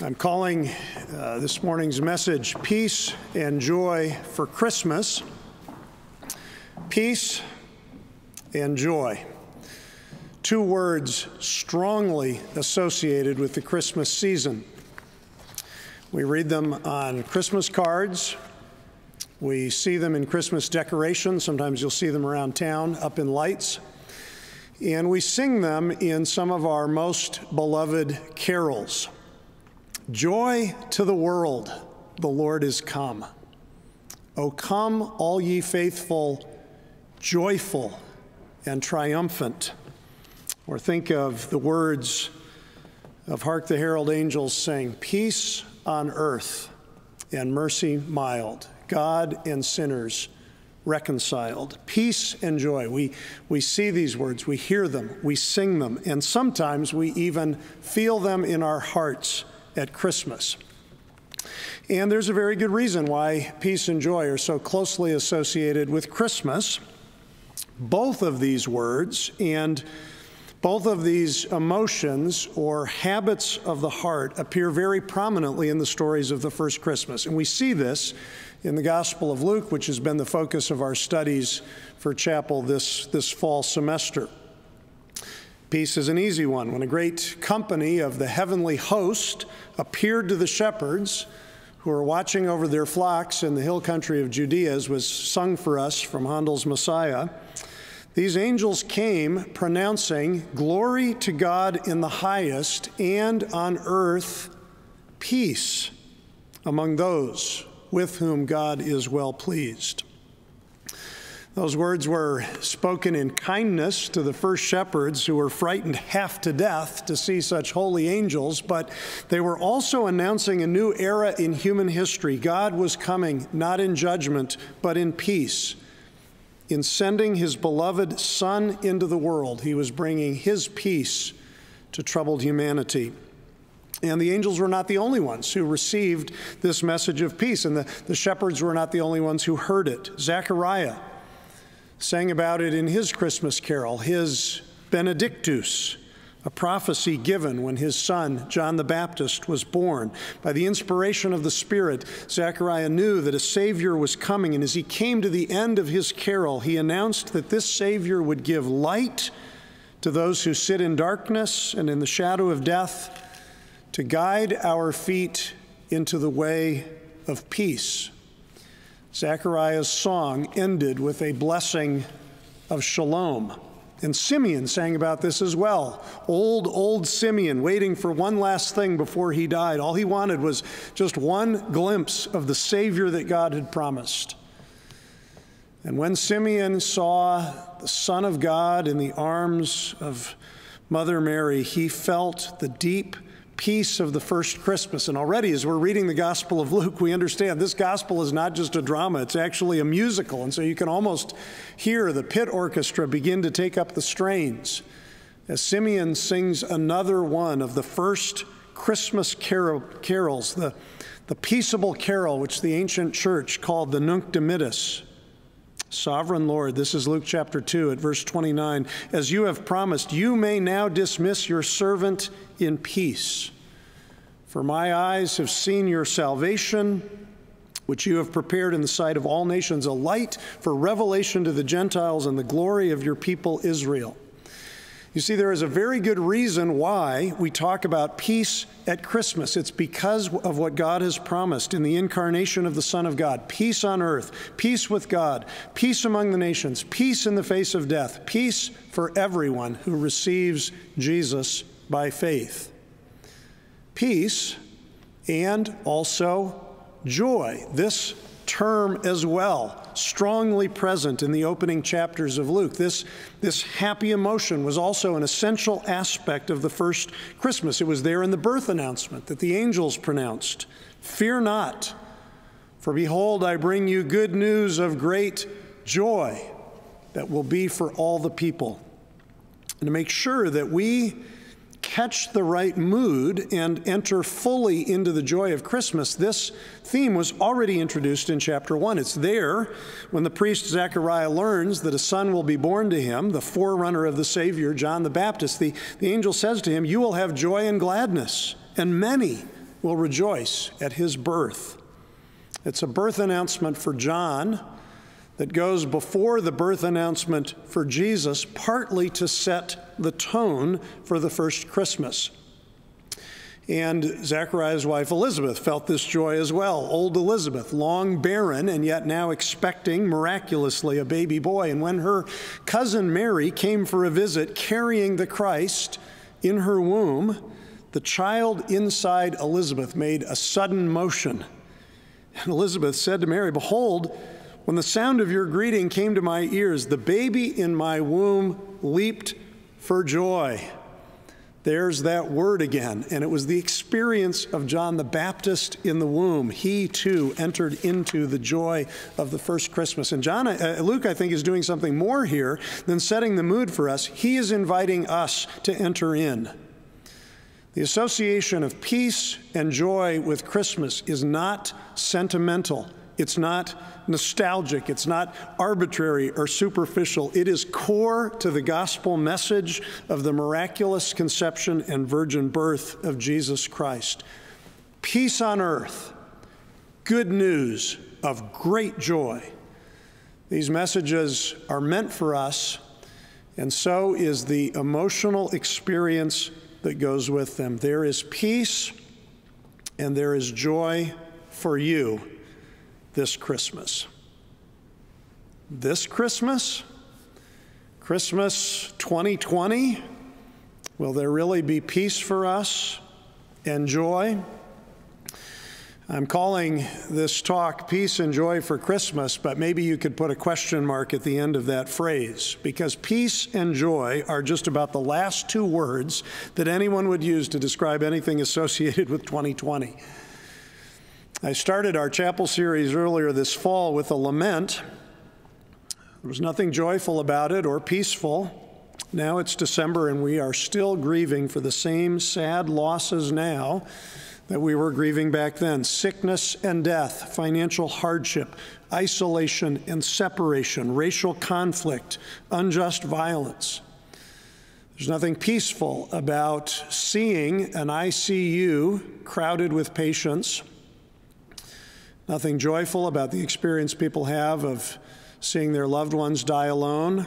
I'm calling uh, this morning's message Peace and Joy for Christmas. Peace and joy. Two words strongly associated with the Christmas season. We read them on Christmas cards. We see them in Christmas decorations. Sometimes you'll see them around town up in lights. And we sing them in some of our most beloved carols. Joy to the world, the Lord is come. O come, all ye faithful, joyful and triumphant. Or think of the words of Hark the Herald Angels sing Peace on earth and mercy mild, God and sinners reconciled. Peace and joy. We, we see these words, we hear them, we sing them, and sometimes we even feel them in our hearts at Christmas. And there's a very good reason why peace and joy are so closely associated with Christmas. Both of these words and both of these emotions or habits of the heart appear very prominently in the stories of the first Christmas. And we see this in the Gospel of Luke, which has been the focus of our studies for chapel this, this fall semester. Peace is an easy one. When a great company of the heavenly host appeared to the shepherds who were watching over their flocks in the hill country of Judea, as was sung for us from Handel's Messiah, these angels came pronouncing, Glory to God in the highest, and on earth, peace among those with whom God is well pleased. Those words were spoken in kindness to the first shepherds who were frightened half to death to see such holy angels, but they were also announcing a new era in human history. God was coming not in judgment, but in peace. In sending his beloved Son into the world, he was bringing his peace to troubled humanity. And the angels were not the only ones who received this message of peace, and the, the shepherds were not the only ones who heard it. Zechariah sang about it in his Christmas carol, his Benedictus, a prophecy given when his son, John the Baptist, was born. By the inspiration of the Spirit, Zechariah knew that a Savior was coming, and as he came to the end of his carol, he announced that this Savior would give light to those who sit in darkness and in the shadow of death, to guide our feet into the way of peace. Zechariah's song ended with a blessing of shalom. And Simeon sang about this as well. Old, old Simeon, waiting for one last thing before he died. All he wanted was just one glimpse of the Savior that God had promised. And when Simeon saw the Son of God in the arms of Mother Mary, he felt the deep peace of the first Christmas. And already, as we're reading the Gospel of Luke, we understand this gospel is not just a drama, it's actually a musical. And so you can almost hear the pit orchestra begin to take up the strains as Simeon sings another one of the first Christmas carol, carols, the, the peaceable carol, which the ancient church called the Nunc Dimittis. Sovereign Lord, this is Luke chapter 2 at verse 29. As you have promised, you may now dismiss your servant in peace. For my eyes have seen your salvation, which you have prepared in the sight of all nations, a light for revelation to the Gentiles and the glory of your people Israel. You see, there is a very good reason why we talk about peace at Christmas. It's because of what God has promised in the incarnation of the Son of God peace on earth, peace with God, peace among the nations, peace in the face of death, peace for everyone who receives Jesus by faith. Peace and also joy. This term as well, strongly present in the opening chapters of Luke. This, this happy emotion was also an essential aspect of the first Christmas. It was there in the birth announcement that the angels pronounced Fear not, for behold, I bring you good news of great joy that will be for all the people. And to make sure that we catch the right mood and enter fully into the joy of Christmas, this theme was already introduced in chapter 1. It's there when the priest Zechariah learns that a son will be born to him, the forerunner of the Savior, John the Baptist. The, the angel says to him, You will have joy and gladness, and many will rejoice at his birth. It's a birth announcement for John that goes before the birth announcement for Jesus, partly to set the tone for the first Christmas. And Zachariah's wife Elizabeth felt this joy as well. Old Elizabeth, long barren and yet now expecting miraculously a baby boy. And when her cousin Mary came for a visit carrying the Christ in her womb, the child inside Elizabeth made a sudden motion. And Elizabeth said to Mary, Behold, when the sound of your greeting came to my ears, the baby in my womb leaped for joy. There's that word again. And it was the experience of John the Baptist in the womb. He too entered into the joy of the first Christmas. And John, uh, Luke, I think, is doing something more here than setting the mood for us. He is inviting us to enter in. The association of peace and joy with Christmas is not sentimental. It's not nostalgic. It's not arbitrary or superficial. It is core to the gospel message of the miraculous conception and virgin birth of Jesus Christ. Peace on earth, good news of great joy. These messages are meant for us, and so is the emotional experience that goes with them. There is peace and there is joy for you this Christmas. This Christmas, Christmas 2020, will there really be peace for us and joy? I'm calling this talk Peace and Joy for Christmas, but maybe you could put a question mark at the end of that phrase because peace and joy are just about the last two words that anyone would use to describe anything associated with 2020. I started our chapel series earlier this fall with a lament. There was nothing joyful about it or peaceful. Now it's December and we are still grieving for the same sad losses now that we were grieving back then sickness and death, financial hardship, isolation and separation, racial conflict, unjust violence. There's nothing peaceful about seeing an ICU crowded with patients Nothing joyful about the experience people have of seeing their loved ones die alone.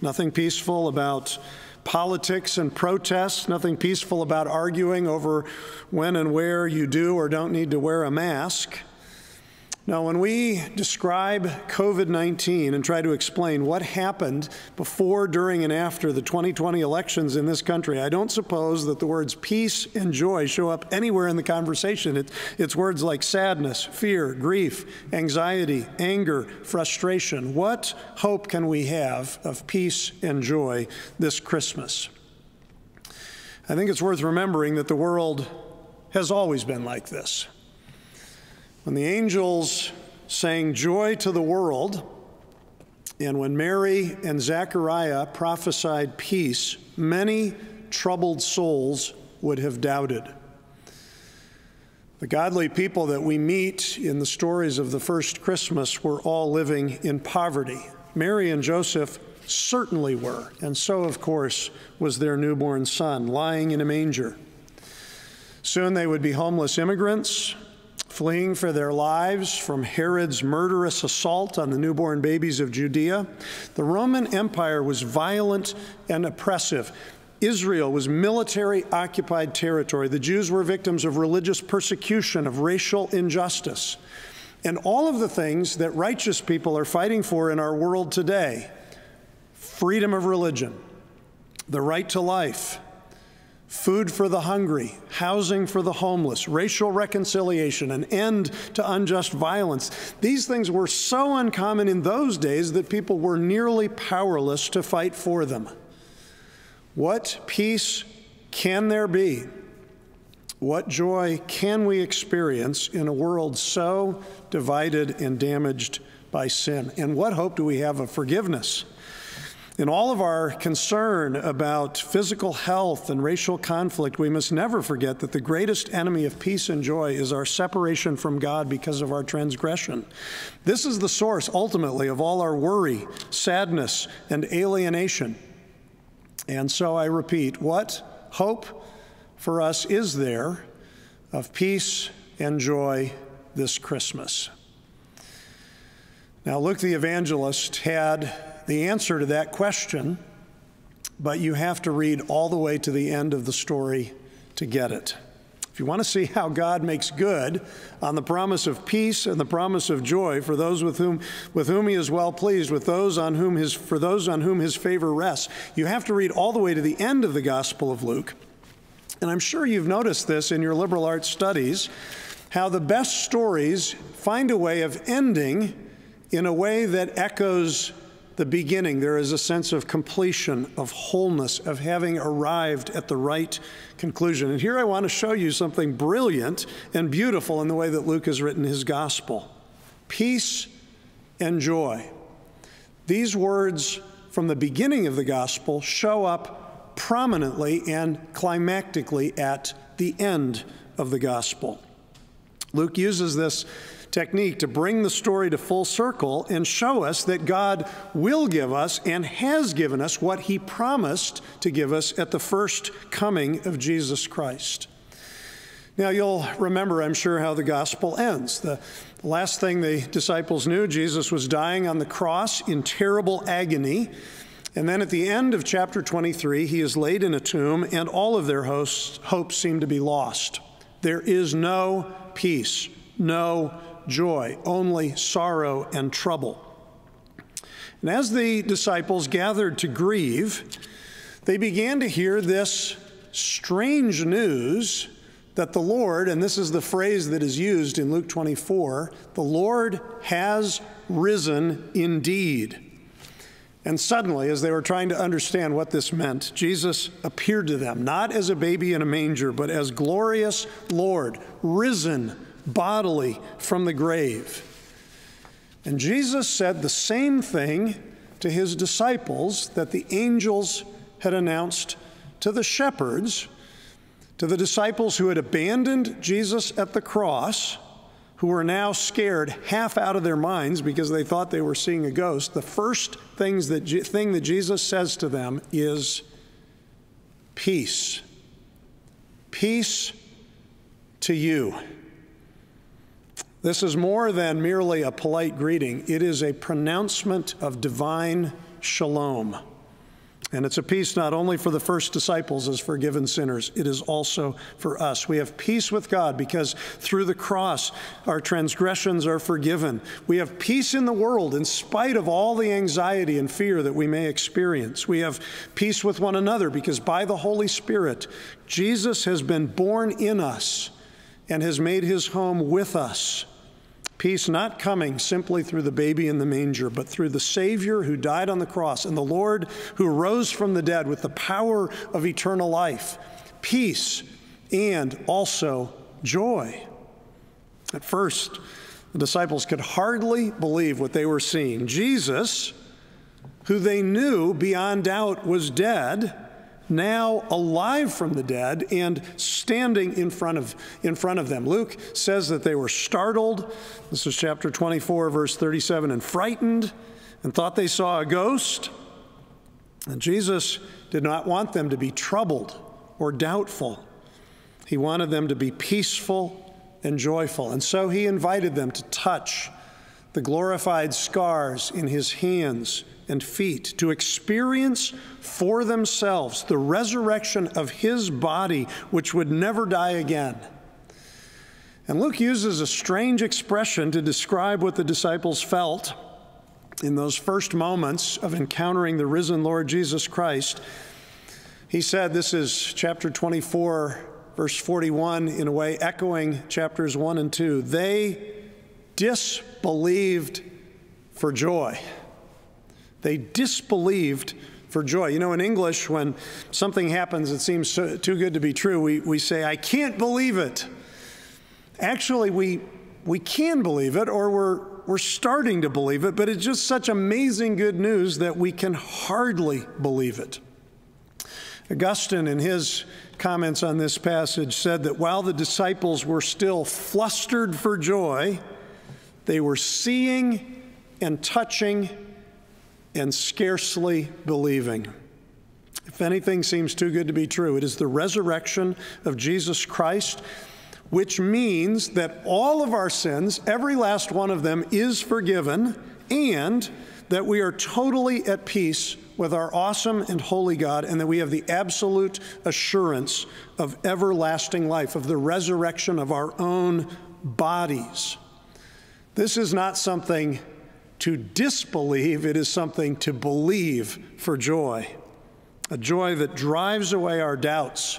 Nothing peaceful about politics and protests. Nothing peaceful about arguing over when and where you do or don't need to wear a mask. Now, when we describe COVID 19 and try to explain what happened before, during, and after the 2020 elections in this country, I don't suppose that the words peace and joy show up anywhere in the conversation. It, it's words like sadness, fear, grief, anxiety, anger, frustration. What hope can we have of peace and joy this Christmas? I think it's worth remembering that the world has always been like this. When the angels sang joy to the world, and when Mary and Zechariah prophesied peace, many troubled souls would have doubted. The godly people that we meet in the stories of the first Christmas were all living in poverty. Mary and Joseph certainly were, and so, of course, was their newborn son lying in a manger. Soon they would be homeless immigrants fleeing for their lives from Herod's murderous assault on the newborn babies of Judea. The Roman Empire was violent and oppressive. Israel was military occupied territory. The Jews were victims of religious persecution, of racial injustice. And all of the things that righteous people are fighting for in our world today freedom of religion, the right to life, food for the hungry, housing for the homeless, racial reconciliation, an end to unjust violence. These things were so uncommon in those days that people were nearly powerless to fight for them. What peace can there be? What joy can we experience in a world so divided and damaged by sin? And what hope do we have of forgiveness? In all of our concern about physical health and racial conflict, we must never forget that the greatest enemy of peace and joy is our separation from God because of our transgression. This is the source, ultimately, of all our worry, sadness, and alienation. And so I repeat what hope for us is there of peace and joy this Christmas. Now, Luke the evangelist had the answer to that question, but you have to read all the way to the end of the story to get it. If you want to see how God makes good on the promise of peace and the promise of joy for those with whom, with whom he is well pleased, with those on whom his, for those on whom his favor rests, you have to read all the way to the end of the Gospel of Luke. And I'm sure you've noticed this in your liberal arts studies, how the best stories find a way of ending in a way that echoes the beginning. There is a sense of completion, of wholeness, of having arrived at the right conclusion. And here I want to show you something brilliant and beautiful in the way that Luke has written his gospel peace and joy. These words from the beginning of the gospel show up prominently and climactically at the end of the gospel. Luke uses this technique to bring the story to full circle and show us that God will give us and has given us what he promised to give us at the first coming of Jesus Christ. Now, you'll remember, I'm sure, how the gospel ends. The last thing the disciples knew, Jesus was dying on the cross in terrible agony. And then at the end of chapter 23, he is laid in a tomb, and all of their hosts, hopes seem to be lost. There is no peace, no joy, only sorrow and trouble. And as the disciples gathered to grieve, they began to hear this strange news that the Lord, and this is the phrase that is used in Luke 24, the Lord has risen indeed. And suddenly, as they were trying to understand what this meant, Jesus appeared to them, not as a baby in a manger, but as glorious Lord, risen bodily from the grave. And Jesus said the same thing to his disciples that the angels had announced to the shepherds, to the disciples who had abandoned Jesus at the cross, who were now scared half out of their minds because they thought they were seeing a ghost. The first things that, thing that Jesus says to them is peace. Peace to you. This is more than merely a polite greeting, it is a pronouncement of divine shalom. And it's a peace not only for the first disciples as forgiven sinners, it is also for us. We have peace with God because through the cross our transgressions are forgiven. We have peace in the world in spite of all the anxiety and fear that we may experience. We have peace with one another because by the Holy Spirit, Jesus has been born in us and has made his home with us. Peace not coming simply through the baby in the manger, but through the Savior who died on the cross and the Lord who rose from the dead with the power of eternal life. Peace and also joy. At first, the disciples could hardly believe what they were seeing. Jesus, who they knew beyond doubt was dead, now alive from the dead and standing in front of, in front of them. Luke says that they were startled. This is chapter 24, verse 37, and frightened and thought they saw a ghost. And Jesus did not want them to be troubled or doubtful. He wanted them to be peaceful and joyful. And so he invited them to touch the glorified scars in his hands and feet, to experience for themselves the resurrection of his body, which would never die again. And Luke uses a strange expression to describe what the disciples felt in those first moments of encountering the risen Lord Jesus Christ. He said, This is chapter 24, verse 41, in a way echoing chapters 1 and 2. They disbelieved for joy. They disbelieved for joy. You know, in English, when something happens that seems so, too good to be true, we, we say, I can't believe it. Actually, we, we can believe it, or we're, we're starting to believe it, but it's just such amazing good news that we can hardly believe it. Augustine, in his comments on this passage, said that while the disciples were still flustered for joy, they were seeing and touching and scarcely believing. If anything seems too good to be true, it is the resurrection of Jesus Christ, which means that all of our sins, every last one of them, is forgiven, and that we are totally at peace with our awesome and holy God, and that we have the absolute assurance of everlasting life, of the resurrection of our own bodies. This is not something to disbelieve, it is something to believe for joy. A joy that drives away our doubts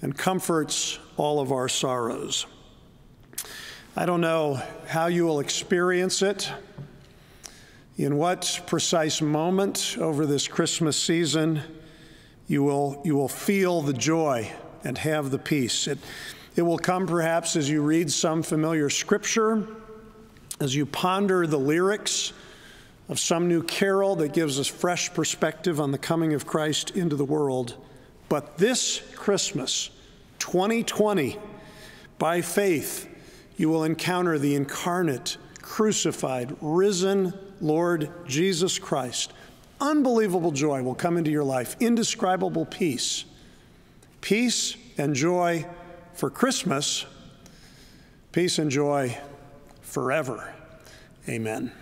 and comforts all of our sorrows. I don't know how you will experience it, in what precise moment over this Christmas season you will, you will feel the joy and have the peace. It, it will come perhaps as you read some familiar scripture, as you ponder the lyrics of some new carol that gives us fresh perspective on the coming of Christ into the world. But this Christmas, 2020, by faith, you will encounter the incarnate, crucified, risen Lord Jesus Christ. Unbelievable joy will come into your life, indescribable peace. Peace and joy for Christmas, peace and joy forever. Amen.